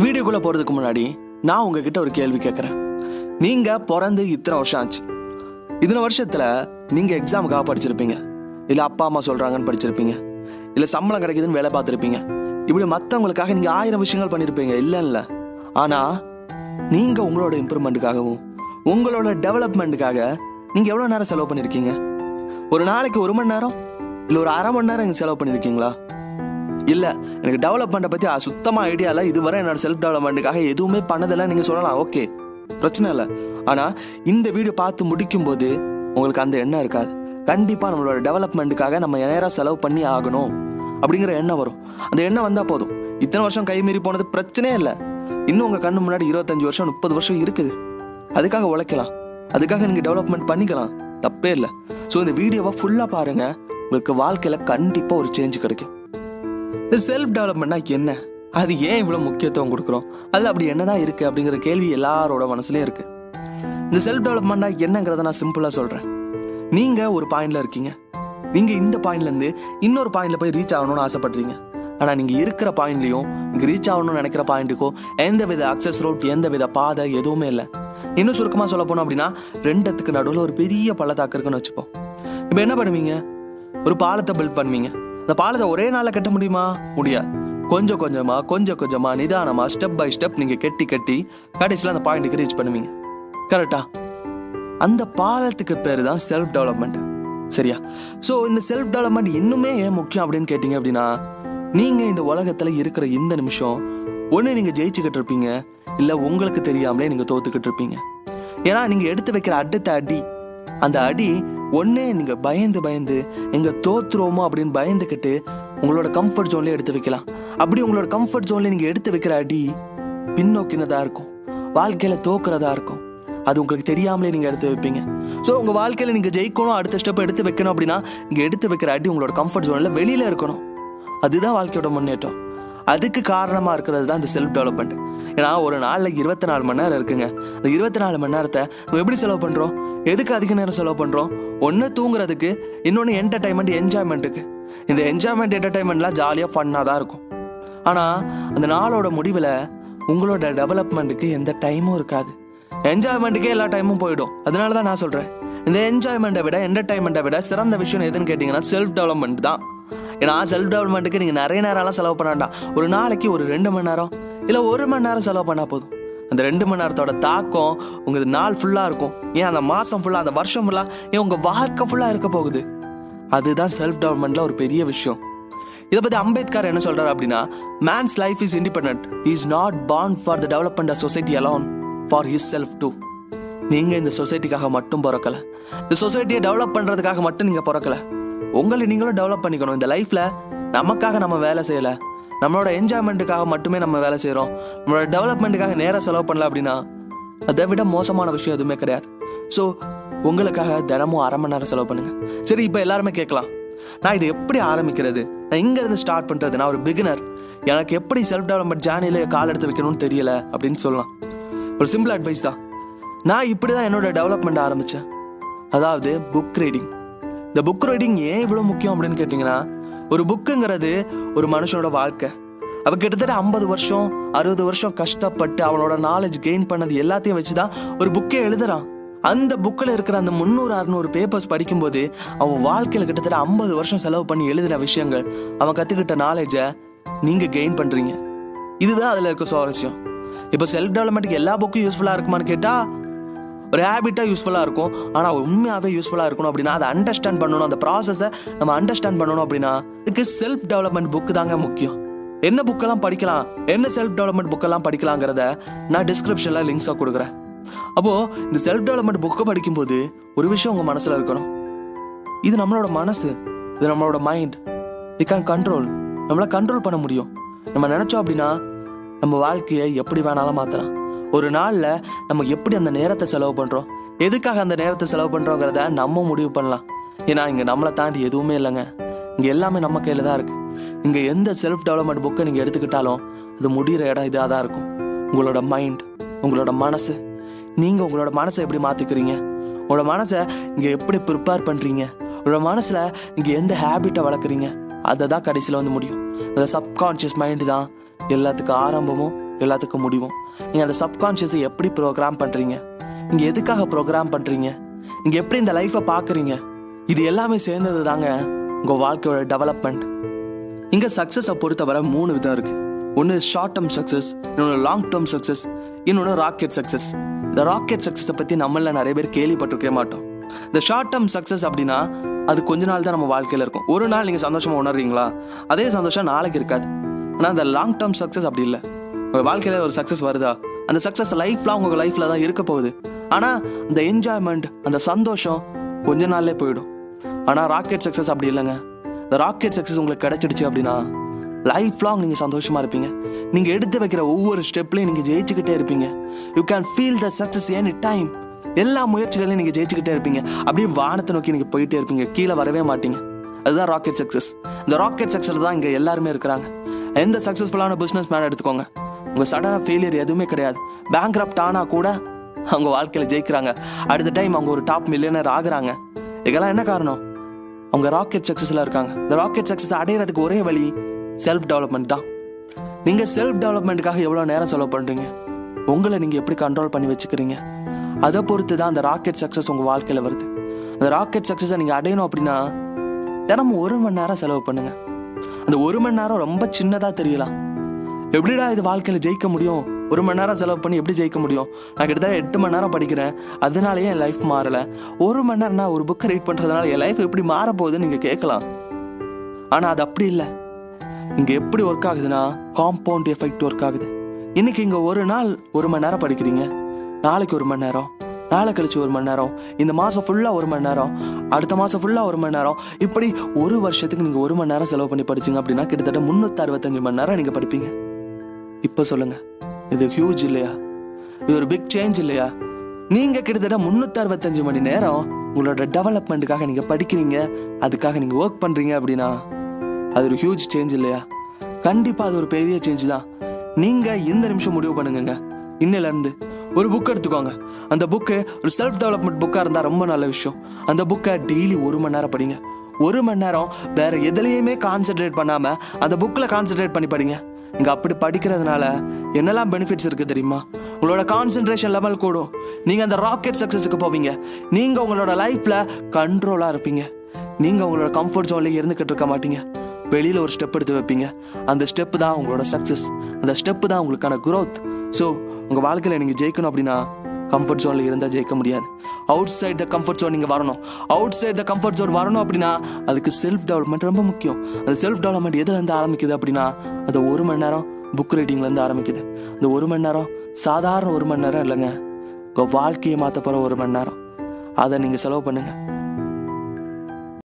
வீடியோக்குள்ளே போகிறதுக்கு முன்னாடி நான் உங்ககிட்ட ஒரு கேள்வி கேட்குறேன் நீங்கள் பிறந்து இத்தனை வருஷம் ஆச்சு. இத்தனை வருஷத்தில் நீங்கள் எக்ஸாமுக்காக படிச்சிருப்பீங்க. இல்லை அப்பா அம்மா சொல்கிறாங்கன்னு படிச்சிருப்பீங்க. இல்லை சம்பளம் கிடைக்குதுன்னு வேலை பார்த்துருப்பீங்க. இப்படி மற்றவங்களுக்காக நீங்கள் ஆயிரம் விஷயங்கள் பண்ணியிருப்பீங்க இல்லை இல்லை. ஆனால் நீங்கள் உங்களோட இம்ப்ரூவ்மெண்ட்டுக்காகவும் உங்களோட டெவலப்மெண்ட்டுக்காக நீங்கள் எவ்வளோ நேரம் செலவு பண்ணியிருக்கீங்க ஒரு நாளைக்கு ஒரு மணி நேரம்? இல்லை ஒரு அரை மணி நேரம் இங்க செலவு பண்ணியிருக்கீங்களா இல்லை எனக்கு டெவலப்மெண்ட்டை பற்றி சுத்தமாக ஐடியா இல்லை. இதுவரை என்னோட செல்ஃப் டெவலப்மெண்ட்டுக்காக எதுவுமே பண்ணதில்லை. நீங்கள் சொல்லலாம் ஓகே பிரச்சனை இல்லை. ஆனால் இந்த வீடியோ பார்த்து முடிக்கும் போது உங்களுக்கு அந்த எண்ணம் இருக்காது. கண்டிப்பாக நம்மளோட டெவலப்மெண்ட்டுக்காக நம்ம நேராக செலவு பண்ணி ஆகணும் அப்படிங்கிற எண்ணம் வரும். அந்த எண்ணம் வந்தால் போதும். இத்தனை வருஷம் கை மீறி போனது பிரச்சனையே இல்லை. இன்னும் உங்கள் கண்ணு முன்னாடி இருபத்தஞ்சு வருஷம் முப்பது வருஷம் இருக்குது. அதுக்காக உழைக்கலாம். அதுக்காக நீங்கள் டெவலப்மெண்ட் பண்ணிக்கலாம். தப்பே இல்லை. ஸோ இந்த வீடியோவை ஃபுல்லாக பாருங்கள் உங்களுக்கு வாழ்க்கையில் கண்டிப்பாக ஒரு சேஞ்ச் கிடைக்கும். இந்த செல்ஃப் டெவலப்மெண்ட்னா என்ன? அது ஏன் இவ்வளோ முக்கியத்துவம் கொடுக்குறோம்? அதில் அப்படி என்னதான் இருக்கு அப்படிங்கிற கேள்வி எல்லாரோட மனசுலயும் இருக்கு. இந்த செல்ஃப் டெவலப்மெண்ட்னா என்னங்கிறத நான் சிம்பிளாக சொல்கிறேன் நீங்கள் ஒரு பாயிண்ட்ல இருக்கீங்க. நீங்கள் இந்த பாயிண்ட்லேருந்து இன்னொரு பாயிண்ட்ல போய் ரீச் ஆகணும்னு ஆசைப்படுறீங்க. ஆனால் நீங்கள் இருக்கிற பாயிண்ட்லையும் இங்கே ரீச் ஆகணும்னு நினைக்கிற பாயிண்ட்டுக்கோ எந்த வித அக்சஸ் ரோட் எந்த வித பாதை எதுவுமே இல்லை. இன்னும் சுருக்கமாக சொல்ல போனோம் அப்படின்னா ரெண்டத்துக்கு நடுவில் ஒரு பெரிய பள்ளத்தாக்கு இருக்குன்னு வச்சுப்போம். இப்போ என்ன பண்ணுவீங்க? ஒரு பாலத்தை பில்ட் பண்ணுவீங்க. இந்த பாலத்தை ஒரே நாளில் கட்ட முடியுமா? முடியாது. கொஞ்சம் கொஞ்சமாக கொஞ்சம் கொஞ்சமாக நிதானமாக ஸ்டெப் பை ஸ்டெப் நீங்கள் கட்டி கட்டி கடைசியில் அந்த பாயிண்ட்டுக்கு ரீச் பண்ணுவீங்க. கரெக்டா அந்த பாலத்துக்கு பேர் தான் செல்ஃப் டெவலப்மெண்ட் சரியா? ஸோ இந்த செல்ஃப் டெவலப்மெண்ட் இன்னுமே ஏன் முக்கியம் அப்படின்னு கேட்டிங்க அப்படின்னா நீங்கள் இந்த உலகத்தில் இருக்கிற இந்த நிமிஷம் ஒன்று நீங்கள் ஜெயிச்சுக்கிட்டு இருப்பீங்க இல்லை உங்களுக்கு தெரியாமலே நீங்கள் தோத்துக்கிட்டு இருப்பீங்க. ஏன்னா நீங்கள் எடுத்து வைக்கிற அடுத்த அடி அந்த அடி ஒன்று நீங்கள் பயந்து பயந்து எங்கே தோத்துருவோமோ அப்படின்னு பயந்துக்கிட்டு உங்களோட கம்ஃபர்ட் ஜோன்லேயே எடுத்து வைக்கலாம். அப்படி உங்களோட கம்ஃபர்ட் ஜோன்லேயே நீங்கள் எடுத்து வைக்கிற அடி பின்னோக்கினதாக இருக்கும். வாழ்க்கையில் தோக்குறதா இருக்கும். அது உங்களுக்கு தெரியாமலே நீங்கள் எடுத்து வைப்பீங்க. ஸோ உங்கள் வாழ்க்கையில் நீங்கள் ஜெயிக்கணும் அடுத்த ஸ்டெப் எடுத்து வைக்கணும் அப்படின்னா இங்கே எடுத்து வைக்கிற அடி உங்களோட கம்ஃபர்ட் ஜோனில் வெளியில் இருக்கணும். அதுதான் வாழ்க்கையோட முன்னேற்றம். அதுக்கு காரணமாக இருக்கிறது தான் இந்த செல்ஃப் டெவலப்மெண்ட் ஏன்னா ஒரு நாளில் இருபத்தி நாலு மணி நேரம் இருக்குங்க. அந்த இருபத்தி நாலு மணி நேரத்தை நம்ம எப்படி செலவு பண்ணுறோம் எதுக்கு அதிக நேரம் செலவு பண்ணுறோம் ஒன்று தூங்குறதுக்கு இன்னொன்று என்டர்டைன்மெண்ட் என்ஜாய்மெண்ட்டுக்கு இந்த என்ஜாய்மெண்ட் என்டர்டைன்மெண்ட்லாம் ஜாலியாக ஃபன்னாக தான் இருக்கும். ஆனால் அந்த நாளோட முடிவில் உங்களோட டெவலப்மெண்ட்டுக்கு எந்த டைமும் இருக்காது. என்ஜாய்மெண்ட்டுக்கே எல்லா டைமும் போயிடும். அதனால தான் நான் சொல்கிறேன் இந்த என்ஜாய்மெண்ட்டை விட என்டர்டைன்மெண்ட்டை விட சிறந்த விஷயம் எதுன்னு கேட்டிங்கன்னா செல்ஃப் டெவலப்மெண்ட் தான். ஏன்னா செல்ஃப் டெவலப்மெண்ட்டுக்கு நீங்கள் நிறைய நேரம்லாம் செலவு பண்ண வேண்டாம். ஒரு நாளைக்கு ஒரு ரெண்டு மணி நேரம் இல்லை ஒரு மணி நேரம் செலவு பண்ணால் போதும். அந்த ரெண்டு மணி நேரத்தோட தாக்கம் உங்கள் நாள் ஃபுல்லாக இருக்கும். ஏன் அந்த மாதம் ஃபுல்லாக அந்த வருஷம் ஃபுல்லாக ஏன் உங்கள் வாழ்க்கை ஃபுல்லாக இருக்க போகுது? அதுதான் செல்ஃப் டெவலப்மெண்ட்டில் ஒரு பெரிய விஷயம். இதை பற்றி அம்பேத்கர் என்ன சொல்கிறார் அப்படின்னா man's life is independent is not born for the development of society alone for his self too நீங்கள் இந்த சொசைட்டிக்காக மட்டும் பிறக்கல. இந்த சொசைட்டியை டெவலப் பண்ணுறதுக்காக மட்டும் நீங்கள் பிறக்கல. உங்களை நீங்களும் டெவலப் பண்ணிக்கணும். இந்த லைஃப்பில் நமக்காக நம்ம வேலை செய்யலை. நம்மளோட என்ஜாய்மெண்ட்டுக்காக மட்டுமே நம்ம வேலை செய்கிறோம் நம்மளோட டெவலப்மெண்ட்டுக்காக நேராக செலவு பண்ணல அப்படின்னா அதை விட மோசமான விஷயம் எதுவுமே கிடையாது. ஸோ உங்களுக்காக தினமும் அரை மணி நேரம் செலவு பண்ணுங்கள் சரி இப்போ எல்லாருமே கேட்கலாம். நான் இதை எப்படி ஆரம்பிக்கிறது? நான் இங்கேருந்து ஸ்டார்ட் பண்ணுறது நான் ஒரு பிகினர் எனக்கு எப்படி செல்ஃப் டெவலப்மெண்ட் ஜேர்னியில் கால் எடுத்து வைக்கணும்னு தெரியல அப்படின்னு சொல்லலாம். ஒரு சிம்பிள் அட்வைஸ் தான். நான் இப்படி தான் என்னோட டெவலப்மெண்ட் ஆரம்பித்தேன் அதாவது புக் ரீடிங் இந்த புக் ரீடிங் ஏன் இவ்வளோ முக்கியம் அப்படின்னு கேட்டிங்கன்னா ஒரு புக்குங்கிறது ஒரு மனுஷனோட வாழ்க்கை. அவள் கிட்டத்தட்ட ஐம்பது வருஷம் அறுபது வருஷம் கஷ்டப்பட்டு அவனோட நாலேஜ் கெயின் பண்ணது எல்லாத்தையும் வச்சு தான் ஒரு புக்கே எழுதுறான். அந்த புக்கில் இருக்கிற அந்த முந்நூறு அறுநூறு பேப்பர்ஸ் படிக்கும்போது அவன் வாழ்க்கையில் கிட்டத்தட்ட ஐம்பது வருஷம் செலவு பண்ணி எழுதின விஷயங்கள் அவன் கற்றுக்கிட்ட நாலேஜை நீங்கள் கெயின் பண்ணுறீங்க இதுதான் அதில் இருக்க சுவாரஸ்யம். இப்போ செல்ஃப் டெவலப்மெண்ட்டுக்கு எல்லா புக்கும் யூஸ்ஃபுல்லாக இருக்குமான்னு கேட்டால் ஒரு ஹேபிட்டாக யூஸ்ஃபுல்லாக இருக்கும். ஆனால் உண்மையாகவே யூஸ்ஃபுல்லாக இருக்கணும் அப்படின்னா அதை அண்டர்ஸ்டாண்ட் பண்ணணும். அந்த ப்ராசஸை நம்ம அண்டர்ஸ்டாண்ட் பண்ணணும் அப்படின்னா இதுக்கு செல்ஃப் டெவலப்மெண்ட் புக்கு தாங்க முக்கியம். என்ன புக்கெல்லாம் படிக்கலாம்? என்ன செல்ஃப் டெவலப்மெண்ட் புக்கெல்லாம் படிக்கலாங்கிறத நான் டிஸ்கிரிப்ஷனில் லிங்க்ஸாக கொடுக்குறேன். அப்போது இந்த செல்ஃப் டெவலப்மெண்ட் புக்கை படிக்கும்போது ஒரு விஷயம் உங்கள் மனசில் இருக்கணும். இது நம்மளோட மனசு. இது நம்மளோட மைண்ட் வி கேன் கண்ட்ரோல் நம்மளை கண்ட்ரோல் பண்ண முடியும். நம்ம நினச்சோம் அப்படின்னா நம்ம வாழ்க்கையை எப்படி வேணாலும் மாற்றலாம் ஒரு நாளில் நம்ம எப்படி அந்த நேரத்தை செலவு பண்ணுறோம் எதுக்காக அந்த நேரத்தை செலவு பண்ணுறோங்கிறத நம்ம முடிவு பண்ணலாம். ஏன்னா இங்கே நம்மளை தாண்டி எதுவுமே இல்லைங்க. இங்கே எல்லாமே நம்ம கையில் தான் இருக்குது இங்கே எந்த செல்ஃப் டெவலப்மெண்ட் புக்கை நீங்கள் எடுத்துக்கிட்டாலும் அது முடிகிற இடம் இதாக தான் இருக்கும். உங்களோட மைண்ட் உங்களோட மனசு. நீங்கள் உங்களோட மனசை எப்படி மாற்றிக்கிறீங்க உங்களோட மனசை இங்கே எப்படி ப்ரிப்பேர் பண்ணுறீங்க உங்களோட மனசில் நீங்கள் எந்த ஹேபிட்டை வளர்க்குறீங்க? அதை தான் கடைசியில் வந்து முடியும். அந்த சப்கான்ஷியஸ் மைண்டு தான் எல்லாத்துக்கும் ஆரம்பமும் எல்லாத்துக்கும் முடிவும். நீங்கள் அந்த சப்கான்ஷியஸை எப்படி ப்ரோக்ராம் பண்ணுறீங்க நீங்கள் எதுக்காக ப்ரோக்ராம் பண்ணுறீங்க நீங்கள் எப்படி இந்த லைஃப்பை பார்க்குறீங்க இது எல்லாமே சேர்ந்தது தாங்க உங்கள் வாழ்க்கையோட டெவலப்மெண்ட் இங்கே சக்ஸஸை பொறுத்தவரை மூணு விதம் இருக்குது ஒன்று ஷார்ட் டேர்ம் சக்ஸஸ் இன்னொன்று லாங் டேர்ம் சக்ஸஸ் இன்னொன்று ராக்கெட் சக்ஸஸ் இந்த ராக்கெட் சக்ஸஸை பற்றி நம்மள நிறைய பேர் கேள்விப்பட்டிருக்கவே மாட்டோம். இந்த ஷார்ட் டேர்ம் சக்ஸஸ் அப்படின்னா அது கொஞ்ச நாள் தான் நம்ம வாழ்க்கையில் இருக்கும். ஒரு நாள் நீங்கள் சந்தோஷமாக உணர்றீங்களா? அதே சந்தோஷம் நாளைக்கு இருக்காது. ஆனால் அந்த லாங் டேர்ம் சக்ஸஸ் அப்படி இல்லை. உங்கள் வாழ்க்கையில் ஒரு சக்ஸஸ் வருதா? அந்த சக்ஸஸ் லைஃப்லாம் உங்கள் லைஃப்பில் தான் இருக்க போகுது. ஆனால் அந்த என்ஜாய்மெண்ட் அந்த சந்தோஷம் கொஞ்ச நாள்லே போயிடும். ஆனால் ராக்கெட் சக்ஸஸ் அப்படி இல்லைங்க. இந்த ராக்கெட் சக்ஸஸ் உங்களுக்கு கிடைச்சிடுச்சு அப்படின்னா லைஃப் லாங் நீங்கள் சந்தோஷமாக இருப்பீங்க. நீங்கள் எடுத்து வைக்கிற ஒவ்வொரு ஸ்டெப்லையும் நீங்கள் ஜெயிச்சுக்கிட்டே இருப்பீங்க. You can feel the success any time எல்லா முயற்சிகளையும் நீங்கள் ஜெயிச்சுக்கிட்டே இருப்பீங்க. அப்படியே வானத்தை நோக்கி நீங்கள் போயிட்டே இருப்பீங்க. கீழே வரவே மாட்டீங்க. அதுதான் ராக்கெட் சக்ஸஸ் இந்த ராக்கெட் சக்ஸஸ் தான் இங்கே எல்லாருமே இருக்கிறாங்க. எந்த சக்ஸஸ்ஃபுல்லான பிஸ்னஸ் மேன் எடுத்துக்கோங்க. உங்கள் சடனாக ஃபெயிலியர் எதுவுமே கிடையாது. பேங்க் ஆனால் கூட அவங்க வாழ்க்கையில் ஜெயிக்கிறாங்க. அடுத்த டைம் அவங்க ஒரு டாப் மில்லியனர் ஆகுறாங்க. இதெல்லாம் என்ன காரணம்? அவங்க ராக்கெட் சக்ஸஸில் இருக்காங்க. இந்த ராக்கெட் சக்ஸஸ் அடையிறதுக்கு ஒரே வழி செல்ஃப் டெவலப்மெண்ட் தான். நீங்கள் செல்ஃப் டெவலப்மெண்ட்டுக்காக எவ்வளோ நேரம் செலவு பண்ணுறீங்க உங்களை நீங்கள் எப்படி கண்ட்ரோல் பண்ணி வச்சுக்கிறீங்க? அதை பொறுத்து தான் அந்த ராக்கெட் சக்ஸஸ் உங்கள் வாழ்க்கையில் வருது. அந்த ராக்கெட் சக்ஸஸை நீங்கள் அடையணும் அப்படின்னா தினமும் ஒரு மணி நேரம் செலவு பண்ணுங்கள் அந்த ஒரு மணி நேரம் ரொம்ப சின்னதாக தெரியலாம். எப்படிடா இது வாழ்க்கையில் ஜெயிக்க முடியும்? ஒரு மணி நேரம் செலவு பண்ணி எப்படி ஜெயிக்க முடியும்? நான் கிட்டத்தட்ட எட்டு மணி நேரம் படிக்கிறேன். அதனாலேயே என் லைஃப் மாறலை. ஒரு மணி நேரம் நான் ஒரு புக்கை ரீட் பண்ணுறதுனால என் லைஃப் எப்படி மாற போகுதுன்னு நீங்கள் கேட்கலாம். ஆனால் அது அப்படி இல்லை. இங்கே எப்படி ஒர்க் ஆகுதுன்னா காம்பவுண்ட் எஃபெக்ட் ஒர்க் ஆகுது. இன்றைக்கி இங்கே ஒரு நாள் ஒரு மணி நேரம் படிக்கிறீங்க. நாளைக்கு ஒரு மணி நேரம். நாளை கழிச்சு ஒரு மணி நேரம். இந்த மாதம் ஃபுல்லாக ஒரு மணி நேரம். அடுத்த மாதம் ஃபுல்லாக ஒரு மணி நேரம். இப்படி ஒரு வருஷத்துக்கு நீங்கள் ஒரு மணி நேரம் செலவு பண்ணி படிச்சிங்க அப்படின்னா கிட்டத்தட்ட முந்நூற்றி அறுபத்தஞ்சு மணி நேரம் நீங்கள் படிப்பீங்க. இப்போ சொல்லுங்க. இது ஹியூஜ் இல்லையா? இது ஒரு பிக் சேஞ்ச் இல்லையா? நீங்க கிட்டத்தட்ட முந்நூற்றறுபத்தஞ்சு மணி நேரம் உங்களோட டெவலப்மெண்ட்டுக்காக நீங்க படிக்கிறீங்க. அதுக்காக நீங்க ஒர்க் பண்றீங்க அப்படின்னா அது ஒரு ஹியூஜ் சேஞ்ச் இல்லையா? கண்டிப்பா அது ஒரு பெரிய சேஞ்ச் தான். நீங்க இந்த நிமிஷம் முடிவு பண்ணுங்க இன்னில இருந்து ஒரு புக் எடுத்துக்கோங்க. அந்த புக்கு ஒரு செல்ஃப் டெவலப்மெண்ட் புக்காக இருந்தால் ரொம்ப நல்ல விஷயம். அந்த புக்கை டெய்லி ஒரு மணி நேரம் படிங்க. ஒரு மணி நேரம் வேற எதுலேயுமே கான்சென்ட்ரேட் பண்ணாமல் அந்த புக்கில் கான்சென்ட்ரேட் பண்ணி படிங்க. இங்கே அப்படி படிக்கிறதுனால என்னெல்லாம் பெனிஃபிட்ஸ் இருக்குது தெரியுமா? உங்களோட கான்சென்ட்ரேஷன் லெவல் கூடும். நீங்கள் அந்த ராக்கெட் சக்சஸுக்கு போவீங்க. நீங்கள் உங்களோட லைஃப்பில் கண்ட்ரோலாக இருப்பீங்க. நீங்கள் உங்களோட கம்ஃபர்ட் ஜோன்லேயே இருந்துக்கிட்டு இருக்க மாட்டீங்க. வெளியில் ஒரு ஸ்டெப் எடுத்து வைப்பீங்க. அந்த ஸ்டெப்பு தான் உங்களோட சக்ஸஸ் அந்த ஸ்டெப்பு தான் உங்களுக்கான குரோத் ஸோ உங்கள் வாழ்க்கையில் நீங்கள் ஜெயிக்கணும் அப்படின்னா கம்ஃபர்ட் ஜோனில் இருந்தால் ஜெயிக்க முடியாது. Outside the comfort zone நீங்கள் வரணும். Outside the comfort zone வரணும் அப்படின்னா அதுக்கு செல்ஃப் டெவலப்மெண்ட் ரொம்ப முக்கியம். அந்த செல்ஃப் டெவலப்மெண்ட் எதுலேருந்து ஆரம்பிக்குது அப்படின்னா அந்த ஒரு மணி நேரம் புக் ரீடிங்லேருந்து ஆரம்பிக்குது. அந்த ஒரு மணி நேரம் சாதாரண ஒரு மணி நேரம் இல்லைங்க. உங்கள் வாழ்க்கையை மாற்ற போகிற ஒரு மணி நேரம். அதை நீங்கள் செலவு பண்ணுங்கள்